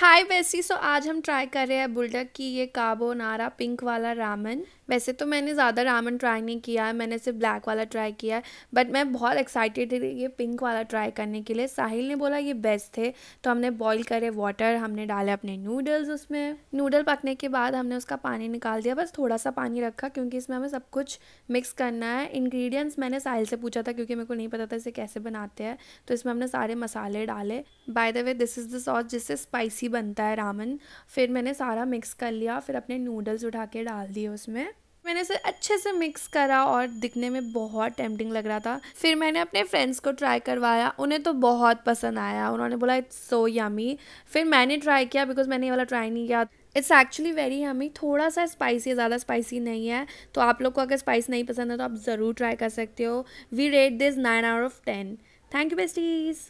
हाय, वैसी सो आज हम ट्राई कर रहे हैं बुलडक की ये काबो नारा पिंक वाला रामन वैसे तो मैंने ज़्यादा रामन ट्राई नहीं किया है, मैंने सिर्फ़ ब्लैक वाला ट्राई किया है बट मैं बहुत एक्साइटेड थी ये पिंक वाला ट्राई करने के लिए. साहिल ने बोला ये बेस्ट थे तो हमने बॉईल करे वाटर हमने डाले अपने नूडल्स उसमें. नूडल पकने के बाद हमने उसका पानी निकाल दिया, बस थोड़ा सा पानी रखा, क्योंकि इसमें हमें सब कुछ मिक्स करना है. इन्ग्रीडियंट्स मैंने साहिल से पूछा था, क्योंकि मेरे को नहीं पता था इसे कैसे बनाते हैं तो इसमें हमने सारे मसाले डाले. By the way this is the sauce जिससे स्पाइसी बनता है रामन। फिर मैंने सारा मिक्स कर लिया, फिर अपने नूडल्स उठा के डाल दिए उसमें। मैंने इसे अच्छे से मिक्स करा और दिखने में बहुत टेम्पटिंग लग रहा था। फिर मैंने अपने फ्रेंड्स को ट्राई करवाया, उन्हें तो बहुत पसंद आया। उन्होंने बोला इट्स सो यमी फिर मैंने ट्राई किया बिकॉज़ मैंने ये वाला ट्राई नहीं किया। इट्स एक्चुअली वेरी यमी थोड़ा सा स्पाइसी है ज़्यादा स्पाइसी नहीं है। तो आप लोग को अगर स्पाइस नहीं पसंद है तो आप ज़रूर ट्राई कर सकते हो। We rate this nine out of ten thank you besties